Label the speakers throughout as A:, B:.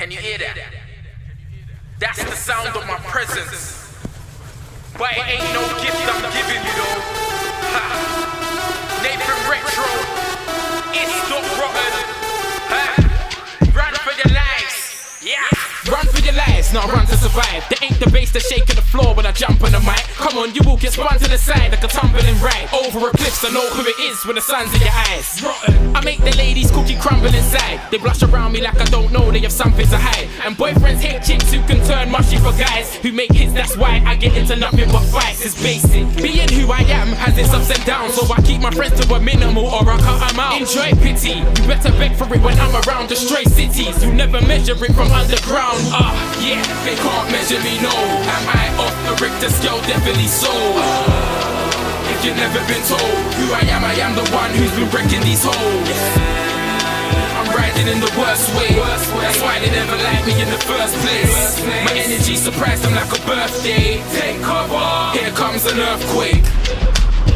A: Can you hear that? That's the sound of my presence. But it ain't no gift I'm giving you though. Ha. Nathan Retro, it's Dot Rotten. Your
B: not run to survive. There ain't the bass to shake on the floor when I jump on the mic. Come on, you will get spun to the side like a tumbling ride. Over a cliff, so know who it is when the sun's in your eyes. Rotten. I make the ladies cookie crumble inside. They blush around me like I don't know they have something to hide. And boyfriends hate chicks who can turn mushy for guys who make hits. That's why I get into nothing but fights. It's basic. Being who I am has its ups and downs, so I keep my friends to a minimal or I cut them out. Enjoy pity. You better beg for it when I'm around the stray cities. You never measure it from underground. Ah, yeah, they can't measure me, no. Am I off the Richter scale? Definitely so. If you've never been told who I am, I am the one who's been wrecking these holes. I'm riding in the worst way. That's why they never liked me in the first place. My energy surprised them like a birthday. Take cover. Here comes an earthquake.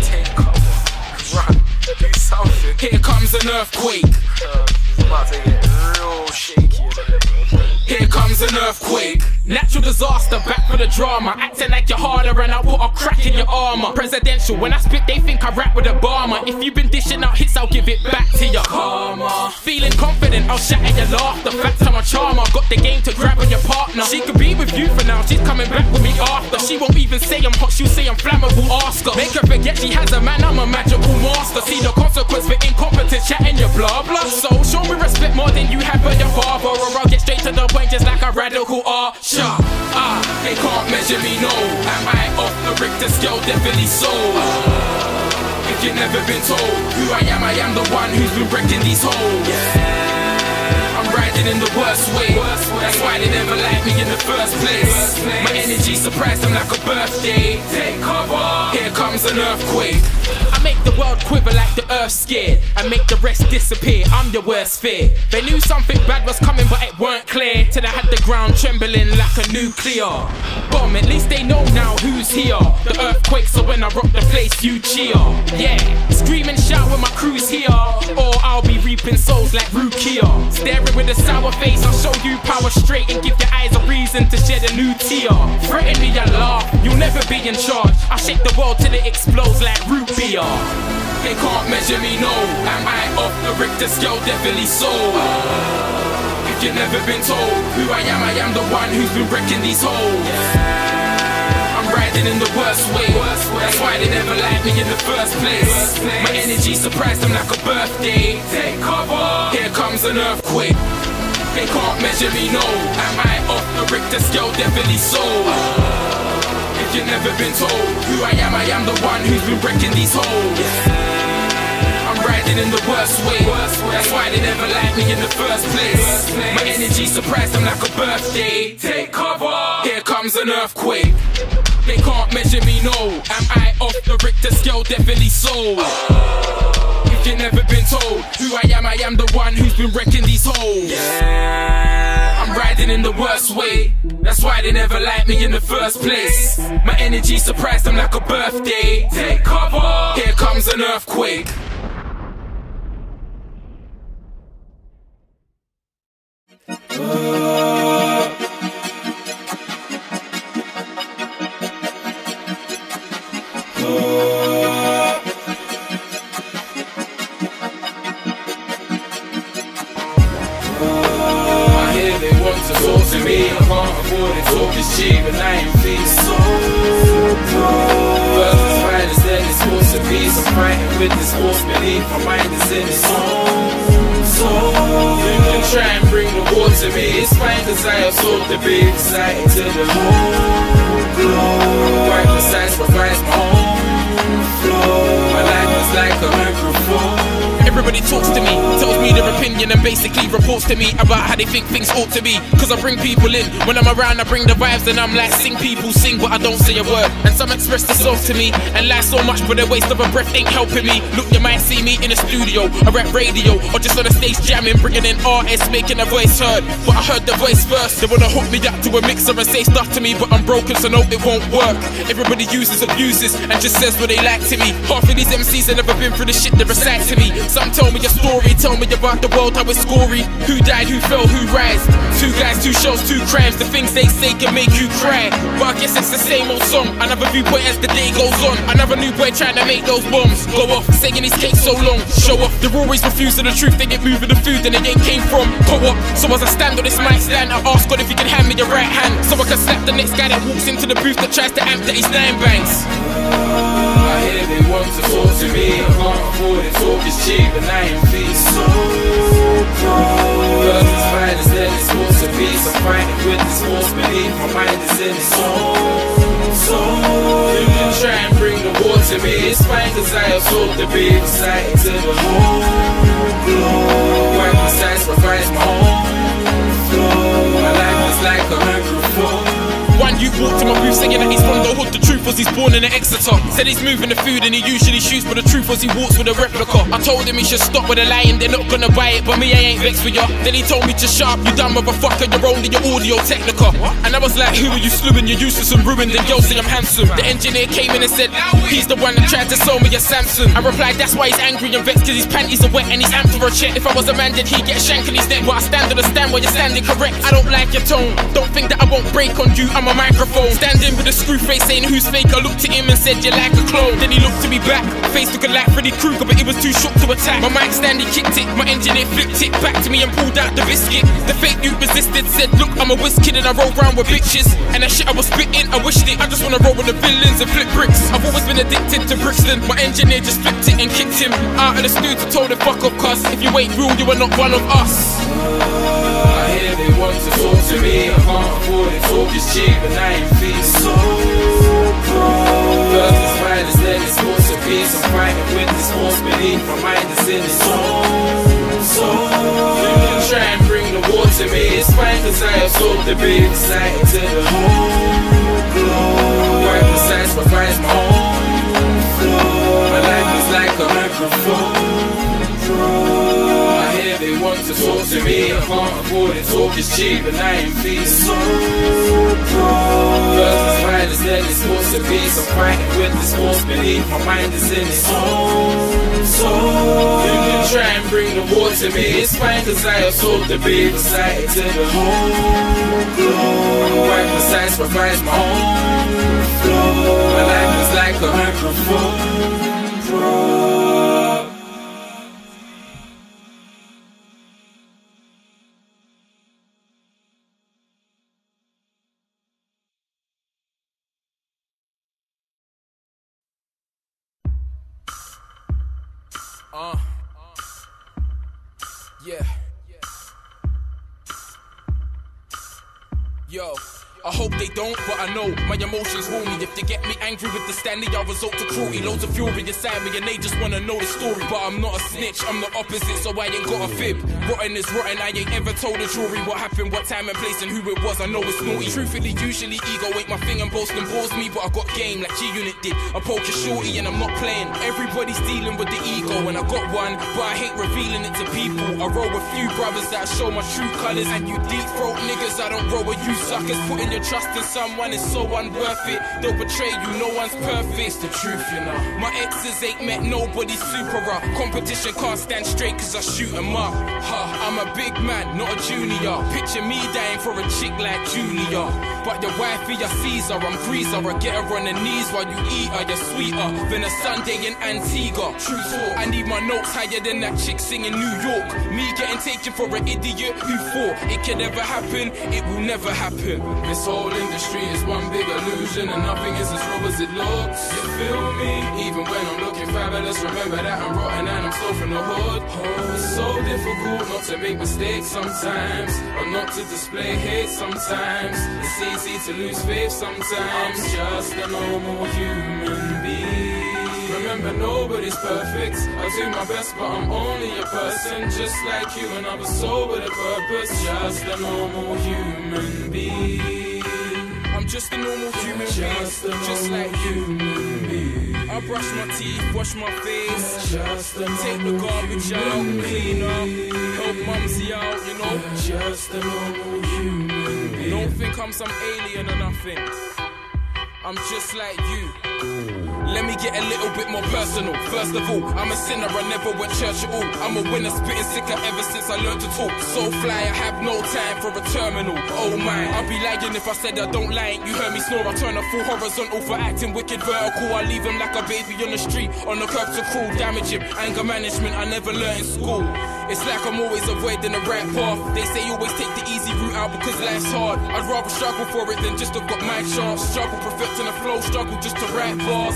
A: Take cover.
B: Here comes an earthquake.
A: Uh, about to get real shaky bro.
B: Here comes an earthquake. Natural disaster, back for the drama. Acting like you're harder and I'll put a crack in your armor. Presidential, when I spit, they think I rap with a Obama. If you've been dishing out hits, I'll give it back to your karma. Feeling confident, I'll shatter your laughter. Fact, I'm a charmer. Got the game to grab on your partner. She could be with you for now, she's coming back with me after. She won't even say I'm hot, she'll say I'm flammable. Ask her. Make her forget she has a man, I'm a magical master. See the consequence for incompetence, chatting your blah blah. So show me radical. Ah, they can't measure me, no. Am I off the Richter scale? Definitely so. If you've never been told who I am, I am the one who's been wrecking these holes. Yeah. I'm riding in the worst way. worst way. That's why they never liked me in the first place. My energy surprised them like a birthday. Take cover. Here comes an earthquake. Make the world quiver like the earth scared. and make the rest disappear. I'm the worst fear. They knew something bad was coming, but it weren't clear. Till I had the ground trembling like a nuclear bomb. At least they know now who's here. The earthquake, so when I rock the place, you cheer. Yeah, scream and shout when my crew's here. Or I'll be reaping souls like Rukia. Staring with a sour face, I'll show you power straight and give your eyes a reason to shed a new tear. Threaten me, I laugh. You'll never be in charge. I shake the world till it explodes like beer. They can't measure me, no. Am I off the Richter scale? Definitely so. If you've never been told who I am, I am the one who's been wrecking these holes. I'm riding in the worst way. That's why they never liked me in the first place. My energy surprised them like a birthday. Take cover. Here comes an earthquake. They can't measure me, no. Am I off the Richter scale? Definitely so. You've never been told who I am, I am the one who's been wrecking these holes. I'm riding in the worst way. That's why they never liked me in the first place. My energy surprised them like a birthday. Take cover. Here comes an earthquake. They can't measure me, no. Am I off the Richter scale? Definitely so. If you've never been told who I am, I am the one who's been wrecking these holes. Riding in the worst way. That's why they never liked me in the first place. My energy surprised them like a birthday. Take cover. Here comes an earthquake. With this belief. My mind is in its own zone. You can try and bring the war to me. It's fine, cause I sold to be excited to the whole globe. Quite precise, provides my own flow. My life is like a microphone. Everybody talks to me, tells me their opinion and basically reports to me about how they think things ought to be. Cause I bring people in, when I'm around I bring the vibes and I'm like sing people sing but I don't say a word. And some express themselves to me and lie so much but the waste of a breath ain't helping me. Look, you might see me in a studio or at radio or just on a stage jamming, bringing in artists, making a voice heard. But I heard the voice first, they wanna hook me up to a mixer and say stuff to me but I'm broken so no it won't work. Everybody uses, abuses and just says what they like to me. Half of these MCs have never been through the shit they recite to me. Tell me your story, tell me about the world how it's gory. Who died, who fell, who rise Two guys, two shells, two crimes. The things they say can make you cry. But I guess it's the same old song. Another viewpoint as the day goes on. Another new boy trying to make those bombs go off. Saying his cake so long, show off. They're always refusing the truth. They get moving the food and they ain't came from. Co-op. So as I stand on this mic stand, I ask God if he can hand me your right hand. So I can slap the next guy that walks into the booth that tries to amp that he's nine bangs.
A: I hear they want to talk to me. I can't afford it. Cheap and I ain't fees. So First it's violence, then it's force of peace. I'm fighting with this force beneath. My mind is in its own. So you can try and bring the war to me. It's fine cause I absorb the beat. Excited to the whole glow. Work precise, revise my own flow. My life is like a microphone.
B: Walked to my booth saying that he's from the hood. The truth was he's born in Exeter. Said he's moving the food and he usually shoots, but the truth was he walks with a replica. I told him he should stop with the lying, they're not gonna buy it, but me I ain't vexed with ya. Then he told me to shut up, you dumb motherfucker, you're only your Audio-Technica. And I was like, who are you slewing? You're useless and ruined, and yo say I'm handsome. The engineer came in and said, he's the one that tried to sell me a Samsung. I replied, that's why he's angry and vexed, cause his panties are wet and he's amped for a check. If I was a man, then he'd get a shank in his neck, but I stand on the stand while you're standing correct. I don't like your tone, don't think that I won't break on you, I'm a microphone. Standing with a screw face saying who's fake, I looked at him and said, you're like a clone. Then he looked to me back, My face looking like Freddy Krueger, but he was too shook to attack. My mic stand, he kicked it, my engineer flipped it back to me and pulled out the biscuit. The fake youth resisted, said, look, I'm a whiz kid and I roll round with bitches. And that shit I was spitting, I wished it. I just wanna roll with the villains and flip bricks. I've always been addicted to Brixton. My engineer just flipped it and kicked him out of the studio, told him fuck off, cuz if you ain't real, you are not one of us.
A: Hear they want to talk to me. I can't afford it. Talk is cheap and I ain't fees. So First it's violence, then it's force of peace. I'm fighting with this force beneath. My mind is in its own. So you try and bring the war to me. It's fine cause I absorb the beat. Excited to the whole glow. Work precise, revise my own flow. My life is like a microphone. Hear to to me. I can't afford it. Talk is cheap and I ain't fees. So First it's violence, then it's force of peace. I'm fighting with this force beneath. My mind is in its own. So you can try and bring the war to me. It's fine cause I absorb the beat. Excited to the whole glow. I'm quite precise, revise my own. My life is like a microphone.
B: Uh. Yeah. Yo. I hope they don't, but I know my emotions rule me. If they get me angry with the standing, I'll resort to cruelty. Loads of fury inside me, and they just wanna know the story. But I'm not a snitch, I'm the opposite, so I ain't got a fib. Rotten is rotten, I ain't ever told the jury what happened, what time and place, and who it was. I know it's naughty. Truthfully, usually ego ain't my thing, and boasting bores me, but I got game like G Unit did. I poke your shorty, and I'm not playing. Everybody's dealing with the ego, and I got one, but I hate revealing it to people. I roll with few brothers that show my true colors, and you deep throat niggas, I don't roll with you suckers. Putting your trust in someone is so unworth it. They'll betray you, no one's perfect. It's the truth, you know. My exes ain't met nobody super. Competition can't stand straight cause I shoot 'em up. Huh, I'm a big man, not a junior. Picture me dying for a chick like Julia. But your wifey, a Caesar, I'm greaser. I get her on the knees while you eat her, you're sweeter than a Sunday in Antigua. True talk, I need my notes higher than that chick singing New York. Me getting taken for an idiot who thought it could ever happen, it will never happen. This whole industry is one big illusion and nothing is as real as it looks. You feel me? Even when I'm looking fabulous, remember that I'm rotten and I'm still from the hood. Oh, it's so difficult not to make mistakes sometimes, or not to display hate sometimes. It's easy to lose faith sometimes. I'm Just a normal human being. Remember, nobody's perfect. I do my best, but I'm only a person, just like you. And I was soul with a purpose. Just a normal human being. I'm just a normal human
A: Just
B: being, just like you.
A: being.
B: I brush my teeth, wash my face,
A: Just
B: take the garbage out, clean up, help mumsy out, you know.
A: Just a normal human being.
B: Don't think I'm some alien or nothing. I'm just like you. Let me get a little bit more personal. First of all, I'm a sinner, I never went church at all. I'm a winner, spitting sicker ever since I learned to talk. So fly, I have no time for a terminal. Oh my, I'll be lying if I said I don't lie. You heard me snore, I turn a full horizontal for acting wicked vertical. I leave him like a baby on the street, on the curb to cruel, damage him. Anger management, I never learned in school. It's like I'm always avoiding the right path. They say you always take the easy route out because life's hard. I'd rather struggle for it than just have got my chance. Struggle perfecting the flow, struggle just to rap bars.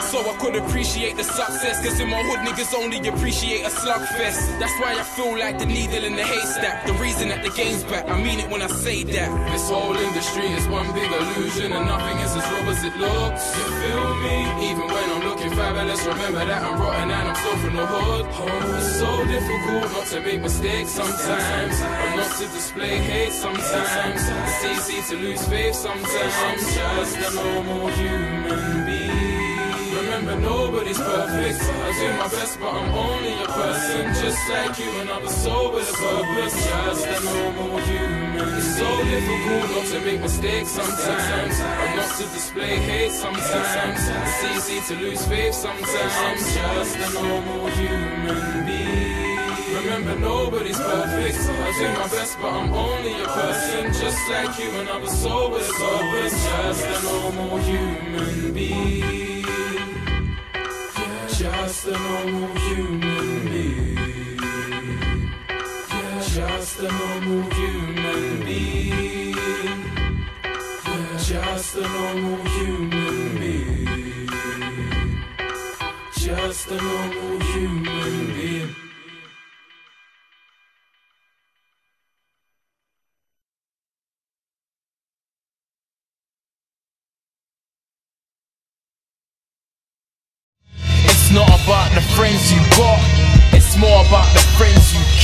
B: So I could appreciate the success, cause in my hood niggas only appreciate a slugfest. That's why I feel like the needle in the haystack. The reason that the game's back, I mean it when I say that. This whole industry is one big illusion, and nothing is as real as it looks. You feel me? Even when I'm looking fabulous, remember that I'm rotten and I'm still from the hood. Oh, It's so difficult not to make mistakes sometimes, or not to display hate sometimes. It's easy to lose faith sometimes. I'm just a normal human being. Nobody's perfect. I do my best, but I'm only a person. Just like you, another soul with a purpose. Just a normal human. It's so difficult not to make mistakes sometimes. Or not to display hate sometimes. It's easy to lose faith sometimes. I'm just a normal human being. Remember, nobody's perfect. I do my best, but I'm only a person. Just like you, another soul with a purpose. Just a normal human being. Just a normal human being. Yeah. Just a normal human being. Yeah. Just a normal human being. Just a normal human being.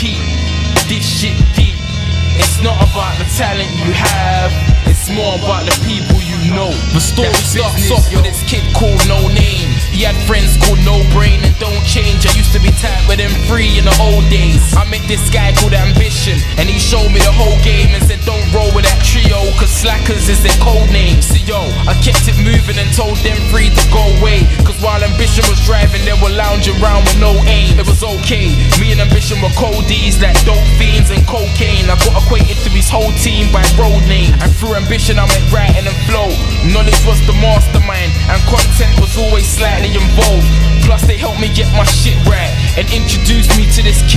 B: Keep. This shit deep. It's not about the talent you have, it's more about the people you know. The story starts off with this kid called No Name. He had friends called No Brain and Don't Change. I used to be tight with them free in the old days. I met this guy called Ambition, and he showed me the whole game and said, Don't roll with that trio, cause slackers is their code name. So yo, I kept it moving and told them free to go away. Cause while Ambition was driving, they were lounging around with no aim. It was okay. Me and Ambition were coldies like dope fiends and cocaine. I got acquainted to his whole team by road name. And through Ambition, I met writing and flow. Knowledge was the mastermind, and content was always involved. Plus, they helped me get my shit right and introduced me to this kid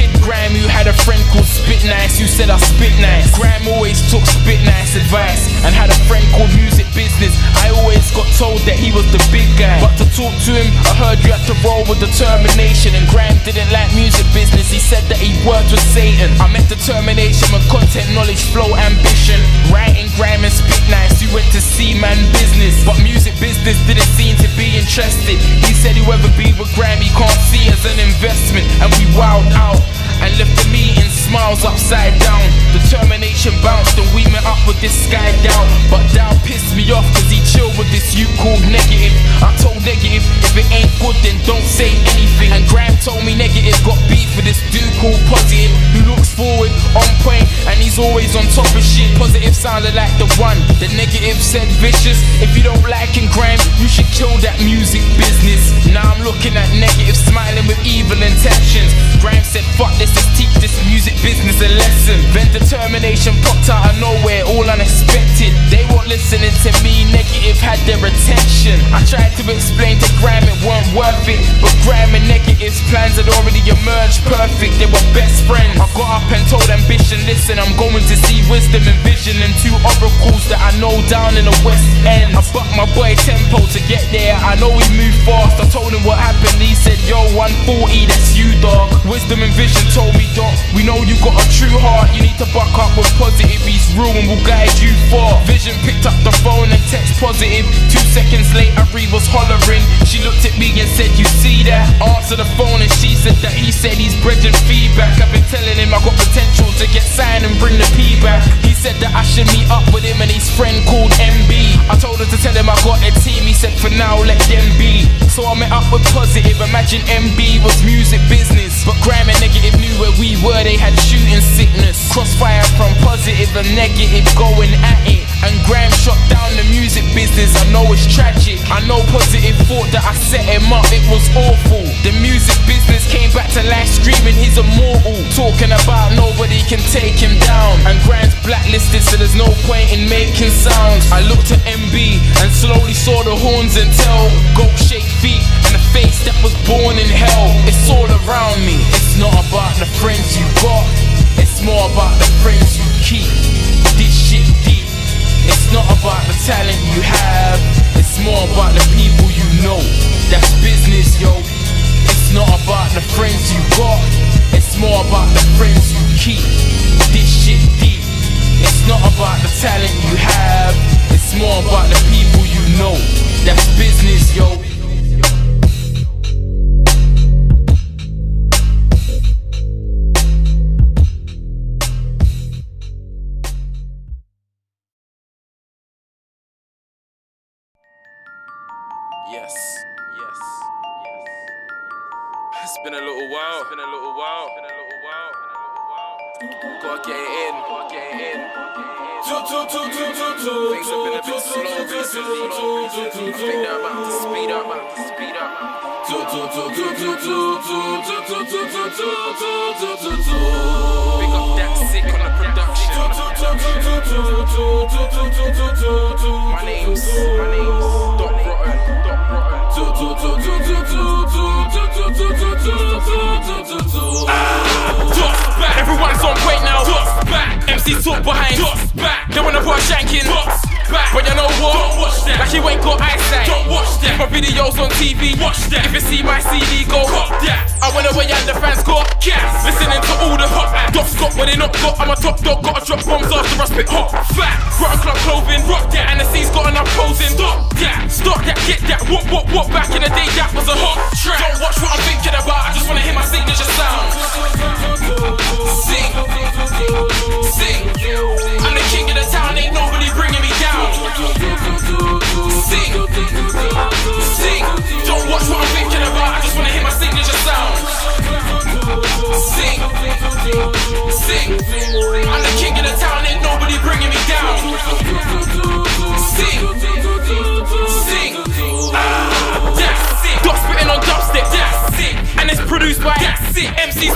B: a friend called Spit Nice who said I spit nice. Graham always took Spit Nice advice and had a friend called Music Business. I always got told that he was the big guy, but to talk to him, I heard you had to roll with determination. And Graham didn't like music business. He said that he worked with Satan. I met determination with content, knowledge, flow, ambition. Writing Graham and Spit Nice, you went to see man business, but music business didn't seem to be interested. He said whoever be with Graham, he can't see as an investment, and we wowed out and left the meeting smiles upside down. Determination bounced and we met up with this guy down. But Dow pissed me off cause he chilled with this you called negative. I told negative, if it ain't good then don't say anything. And Graham told me negative got beef with this dude called positive who looks forward, on point, and he's always on top of shit. Positive sounded like the one, the negative said vicious. If you don't like him, Graham, you should kill that music business. Now I'm looking at negative, said, fuck this, let's teach this music business a lesson. Then determination popped out of nowhere, all unexpected. They weren't listening to me, negative had their attention. I tried to explain to Graham it weren't worth it, but Graham and negative's perfect. They were best friends. I got up and told Ambition, listen, I'm going to see wisdom and vision and two oracles that I know down in the West End. I bucked my boy Tempo to get there. I know he moved fast. I told him what happened. He said, Yo, 140, that's you, dog. Wisdom and vision told me, Doc, we know you got a true heart. You need to buck up with positive. He's real and will guide you far. Vision picked up the phone and text positive. Two seconds later, Ree was hollering. She looked at me and said, You see that? Answer the phone and she said that he said he's bridging feedback. I've been telling him I got potential to get signed and bring the P back. He said that I should meet up with him and his friend called MB. I told her to tell him I got a team. He said, For now, let them be. So I met up with positive. Imagine MB was music business. But Graham and negative knew where we were. They had shooting sickness. Crossfire from positive and negative going at it. And Graham shot down the music business I know it's tragic. I know positive thought that I set him up, it was awful. The music business came back to life screaming he's immortal. Talking about nobody can take him down. And Grand's blacklisted, so there's no point in making sounds. I looked at MB and slowly saw the horns and tail. Goat shake feet and a face that was born in hell. It's all around me. It's not about the friends you got, it's more about the friends you keep. This shit deep. It's not about the talent you have, it's more about the people you know. That's business, yo. It's not about the friends you got, it's more about the friends you keep. This shit deep. It's not about the talent you have, it's more about the people you know. That's business, yo. Yes, yes, yes. It's been a little while. It's been a little while. It's been a little while. Gotta get it in. Gotta get it in. Things have been a bit slow recently. I think they're about to speed up. About to speed up. Big up that sick on the production. My name's my name's Doc back. MC talk behind. Dust back. They wanna put a shank in. Dust back. But you know what? Don't watch that. Like you ain't got eyesight. Don't watch that. My videos on TV. Watch that. If you see my CD, go cop that. I went away and the fans got gas. Listening to all the hot dogs got what they not got. I'm a top dog. Gotta drop bombs after I spit hot. Fat. Rotten club clothing. Rock that. And the C's got enough posing. Stop that. Stop that. Get that. What what what? Back in the day, that was a hot track. Don't watch what I'm thinking about. I just wanna hear my signature sound.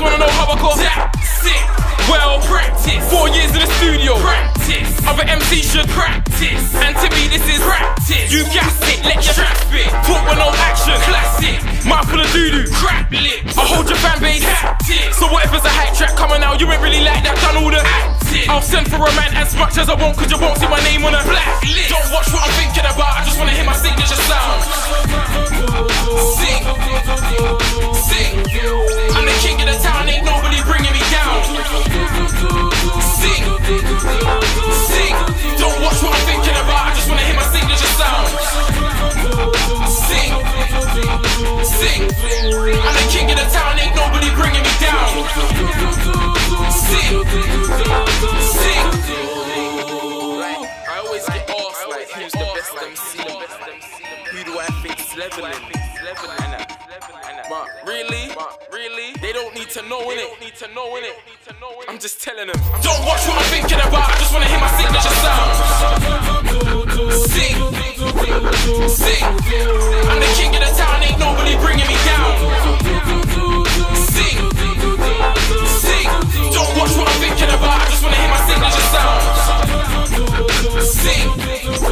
B: Wanna know how I got that's it. Well, practice. Four years in the studio. Practice. Other MCs should practice. And to me, this is practice. You gas it, let your trap spit. Talk with no action. Classic. Mouth full of doo-doo. Crap lips. I hold your fan base. Tactics. So what if it's a hype track coming out? You ain't really like that. Done all the acting. I'll send for a man as much as I want, cause you won't see my name on a black list. Don't watch what I'm thinking about. I just wanna hear my signature sound. Sing. Sing. I'm the king of the town, ain't nobody bringing me down. Sing, sing. Don't watch what I'm thinking about. I just wanna hear my signature sound. Sing, sing. I'm the king of the town, ain't nobody bringing don't need to know, innit? I'm just telling them. Don't watch what I'm thinking about, I just wanna hear my signature sound. Sing, sing. I'm the king of the town, ain't nobody bringing me down. Sing, sing. Don't watch what I'm thinking about, I just wanna hear my signature sound. Sing.